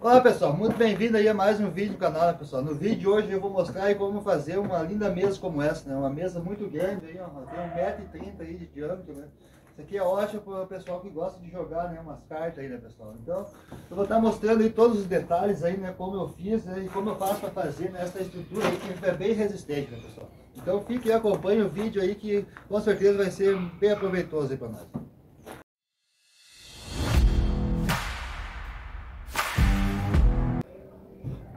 Olá pessoal, muito bem-vindo aí a mais um vídeo do canal, né, pessoal? No vídeo de hoje eu vou mostrar como fazer uma linda mesa como essa, né? Uma mesa muito grande aí, ó, tem 1,30m aí de diâmetro, né? Isso aqui é ótimo para o pessoal que gosta de jogar, né, umas cartas aí, né, pessoal? Então, eu vou estar mostrando aí todos os detalhes aí, né, como eu fiz né, e como eu faço para fazer né, essa estrutura aí que é bem resistente, né, pessoal? Então, fique e acompanhe o vídeo aí que com certeza vai ser bem aproveitoso aí para nós.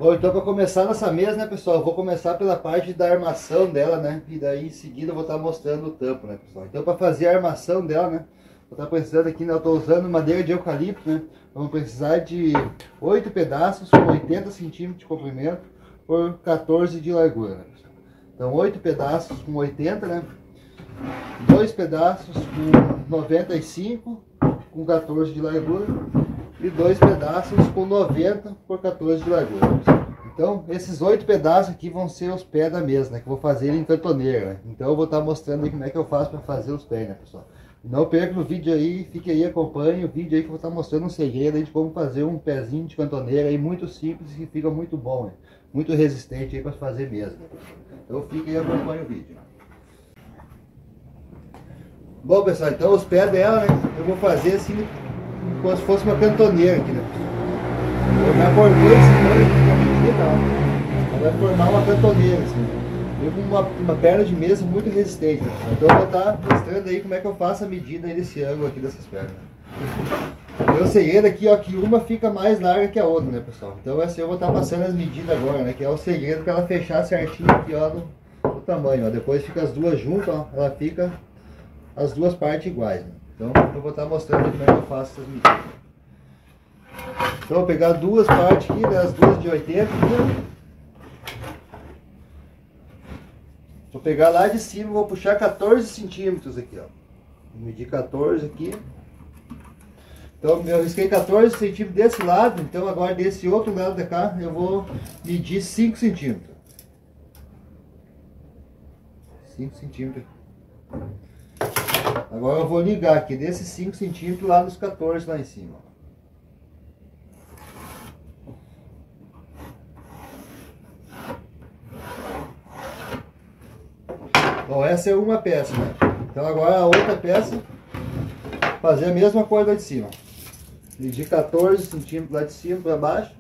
Bom, então para começar nessa mesa, né, pessoal, eu vou começar pela parte da armação dela, né, e daí em seguida eu vou estar mostrando o tampo, né, pessoal. Então para fazer a armação dela, né, vou estar precisando aqui, né, eu estou usando madeira de eucalipto, né, vamos precisar de 8 pedaços com 80 centímetros de comprimento por 14 de largura, né. Então 8 pedaços com 80, né, dois pedaços com 95 com 14 de largura e dois pedaços com 90 por 14 de largura. Então, esses oito pedaços aqui vão ser os pés da mesa, né? Que eu vou fazer em cantoneira, né? Então, eu vou estar mostrando aí como é que eu faço para fazer os pés, né, pessoal? Não perca o vídeo aí, fique aí, acompanhe o vídeo aí que eu vou estar mostrando um segredo aí de como fazer um pezinho de cantoneira aí muito simples e fica muito bom, né? Muito resistente aí para fazer mesmo. Então, fique aí acompanhe o vídeo. Bom, pessoal, então os pés dela, né? Eu vou fazer assim como se fosse uma cantoneira aqui, né? Eu já cortei esse aqui, tá? Ela vai formar uma cantoneira, assim. Eu com uma, uma perna de mesa muito resistente. Né? Então eu vou estar tá mostrando aí como é que eu faço a medida desse ângulo aqui dessas pernas. O segredo aqui, ó, que uma fica mais larga que a outra, né, pessoal? Então assim eu vou estar tá passando as medidas agora, né? Que é o segredo para ela fechar certinho aqui, ó, no, no tamanho, ó. Depois fica as duas juntas, ó, ela fica as duas partes iguais, né? Então eu vou estar mostrando como é que eu faço essas medidas. Então vou pegar duas partes aqui, né, as duas de 80 aqui. Vou pegar lá de cima, vou puxar 14 centímetros aqui, ó. Vou medir 14 aqui. Então eu risquei 14 centímetros desse lado, então agora desse outro lado da cá eu vou medir 5 centímetros. 5 centímetros. Agora eu vou ligar aqui desses 5 centímetros lá nos 14 lá em cima. Bom, essa é uma peça, né? Então agora a outra peça, fazer a mesma coisa lá de cima. Medir 14 centímetros lá de cima para baixo.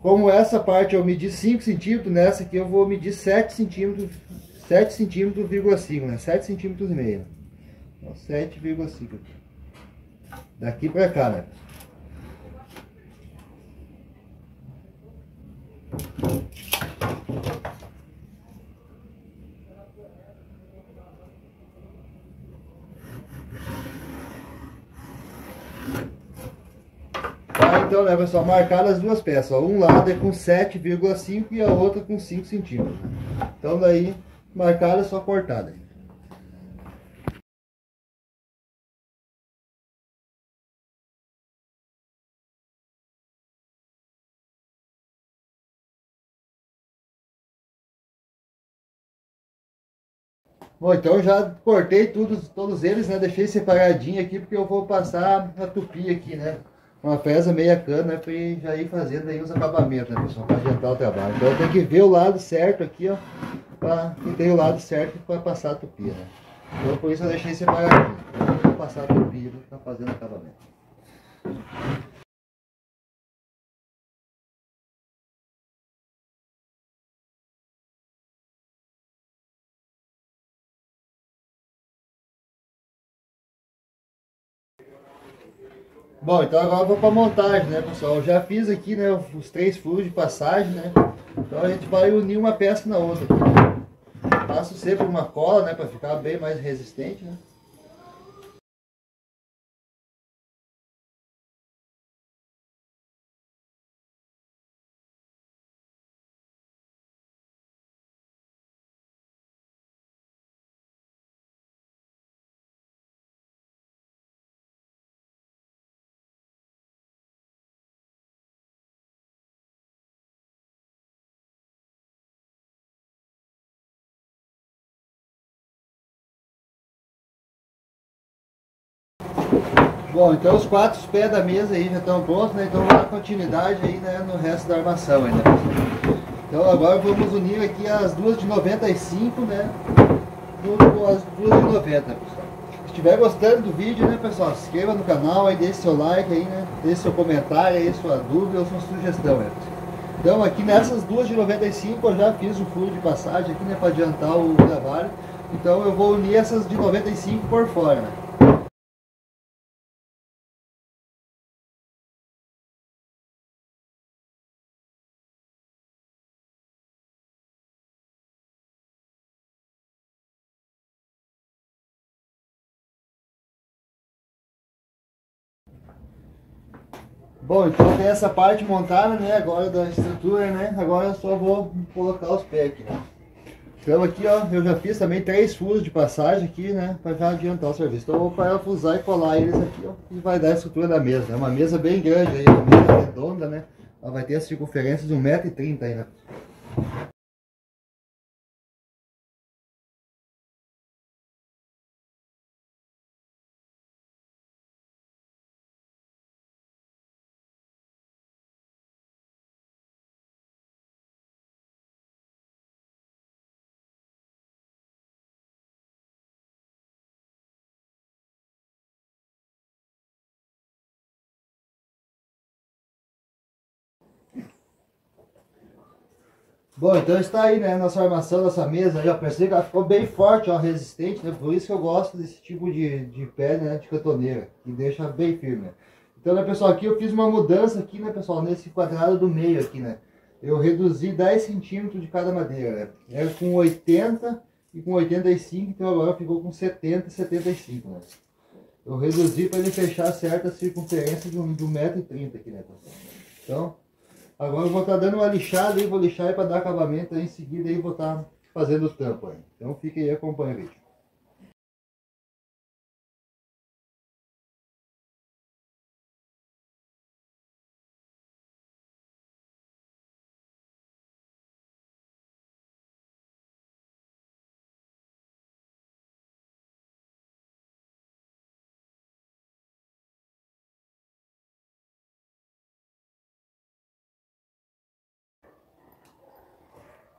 Como essa parte eu medi 5 centímetros, nessa aqui eu vou medir 7 centímetros 7 centímetros, vírgula 5, né? 7 centímetros e meio. Então, 7,5 Daqui pra cá, né? Tá, então, né, pessoal, marcar as duas peças. Ó. Um lado é com 7,5 e a outra com 5 centímetros. Então, daí marcada, só cortada. Bom, então já cortei tudo, todos eles, né? Deixei separadinho aqui porque eu vou passar a tupi aqui, né? Uma fresa meia cana, né? Pra já ir fazendo aí os acabamentos, né, pessoal? Pra adiantar o trabalho. Então tem que ver o lado certo aqui, ó pra, que o lado certo para passar a tupia, né? Então por isso eu deixei separadinho. Vou passar a tupia para fazendo acabamento. Bom, então agora eu vou para montagem, né, pessoal? Eu já fiz aqui, né, os três furos de passagem, né? Então a gente vai unir uma peça na outra. Passo sempre uma cola, né, para ficar bem mais resistente, né? Bom, então os quatro pés da mesa aí já estão prontos, né? Então vamos dar continuidade aí né, no resto da armação né, Então agora vamos unir aqui as duas de 95, né? Com as duas de 90, pessoal. Se estiver gostando do vídeo, né, pessoal, se inscreva no canal aí, deixe seu like aí, né? Deixe seu comentário aí, sua dúvida ou sua sugestão, né? Então aqui nessas duas de 95 eu já fiz o furo de passagem aqui, né, para adiantar o trabalho. Então eu vou unir essas de 95 por fora, né? Bom, então tem essa parte montada, né, agora da estrutura, né, agora eu só vou colocar os pés aqui. Então aqui, ó, eu já fiz também três furos de passagem aqui, né, para já adiantar o serviço. Então eu vou parafusar e colar eles aqui, ó, e vai dar a estrutura da mesa. É uma mesa bem grande aí, uma mesa redonda, né, ela vai ter a circunferência de 1,30m aí, Bom, então está aí, né, nossa armação, nossa mesa aí, ó, percebe que ela ficou bem forte, ó, resistente, né, por isso que eu gosto desse tipo de, de pé, né, de cantoneira, que deixa bem firme, né. Então, né, pessoal, aqui eu fiz uma mudança aqui, né, pessoal, nesse quadrado do meio aqui, né, eu reduzi 10 centímetros de cada madeira, né, era com 80 e com 85, então agora ficou com 70 e 75, né. Eu reduzi para ele fechar certa circunferência de 1,30m aqui, né, pessoal. Então... Agora eu vou estar tá dando uma lixada aí, vou lixar para dar acabamento aí, em seguida aí vou estar tá fazendo o tampo aí. Então fique aí acompanhe o vídeo.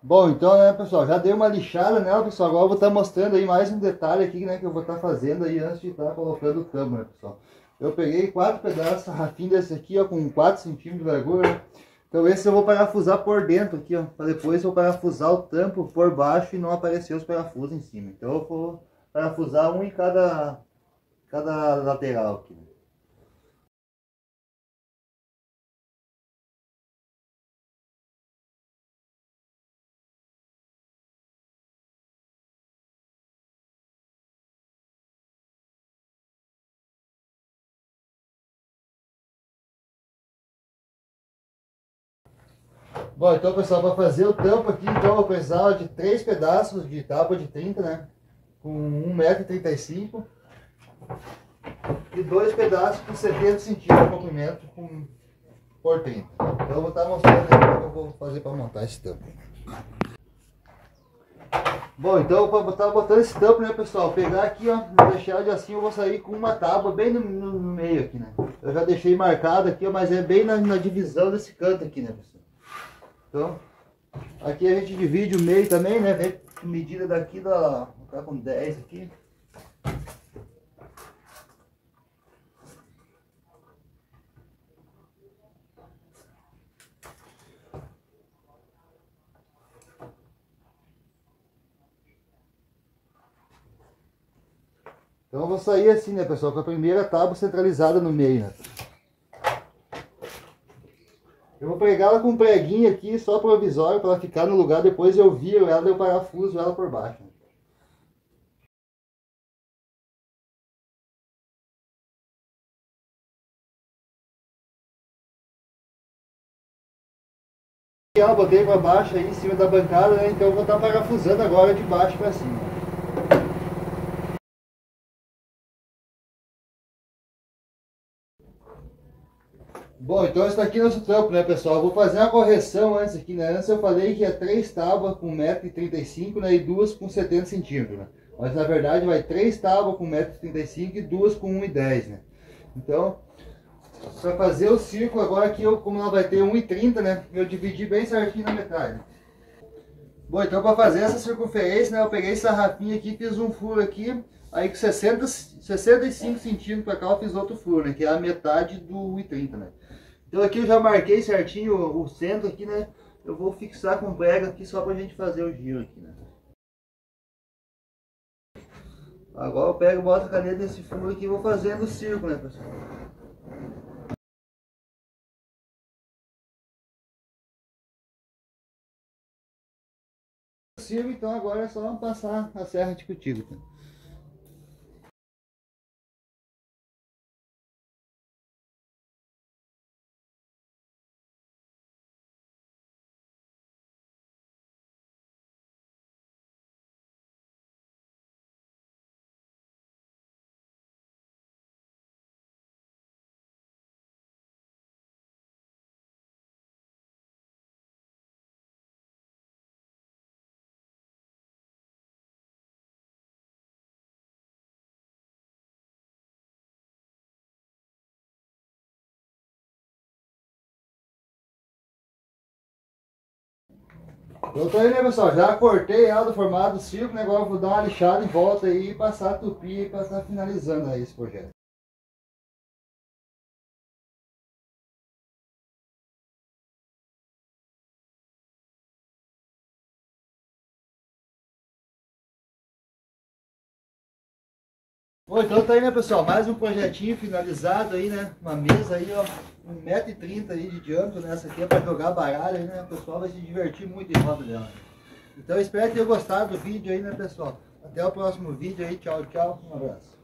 Bom, então, né, pessoal, já dei uma lixada nela, pessoal. Agora eu vou estar tá mostrando aí mais um detalhe aqui, né, que eu vou estar tá fazendo aí antes de estar tá colocando o tampo, né, pessoal. Eu peguei quatro pedaços, rafinho desse aqui, ó, com 4 centímetros de largura, né? Então esse eu vou parafusar por dentro aqui, ó, para depois eu parafusar o tampo por baixo e não aparecer os parafusos em cima. Então eu vou parafusar um em cada, cada lateral aqui, né? Bom, então pessoal, para fazer o tampo aqui, então eu vou precisar de três pedaços de tábua de 30, né? Com 1,35m. E dois pedaços com 70 centímetros de comprimento com, por 30. Então eu vou estar mostrando aí como eu vou fazer para montar esse tampo. Bom, então para botar botando esse tampo, né, pessoal? Pegar aqui, ó, deixar de assim, eu vou sair com uma tábua bem no, no meio aqui, né? Eu já deixei marcado aqui, ó, mas é bem na, na divisão desse canto aqui, né, pessoal? Então, aqui a gente divide o meio também, né? Vem medida daqui da. Vou ficar com 10 aqui. Então eu vou sair assim, né, pessoal? Com a primeira tábua centralizada no meio, né? Eu vou pregar ela com um preguinho aqui, só provisório, para ficar no lugar. Depois eu viro ela eu parafuso ela por baixo. Eu botei para baixo aí em cima da bancada, né? então eu vou estar parafusando agora de baixo para cima. Bom, então está aqui nosso trampo, né, pessoal? Vou fazer uma correção antes aqui, né? Antes eu falei que é três tábuas com 1,35m né, e duas com 70 centímetros, né? Mas na verdade vai três tábuas com 1,35m e duas com 1,10m, né? Então, para fazer o círculo agora que eu, como ela vai ter 1,30, né? Eu dividi bem certinho na metade. Bom, então para fazer essa circunferência, né? Eu peguei essa rapinha aqui, fiz um furo aqui, aí com 60, 65 centímetros para cá eu fiz outro furo, né? Que é a metade do 1,30, né? Então aqui eu já marquei certinho o, centro aqui, né? Eu vou fixar com prego aqui só pra gente fazer o giro aqui, né? Agora eu pego, boto a caneta nesse furo aqui e vou fazendo o círculo, né, pessoal? Círculo, então agora é só passar a serra de cutícula. Eu tô aí, né, pessoal? Já cortei ela do formato do círculo, agora vou dar uma lixada em volta aí e passar a tupia para estar finalizando aí esse projeto. Bom, então tá aí, né, pessoal? Mais um projetinho finalizado aí, né? Uma mesa aí, ó, 1,30m aí de diâmetro, né? Essa aqui é pra jogar baralho aí, né? O pessoal vai se divertir muito em roda dela. Então, espero ter gostado do vídeo aí, né, pessoal? Até o próximo vídeo aí. Tchau, tchau. Um abraço.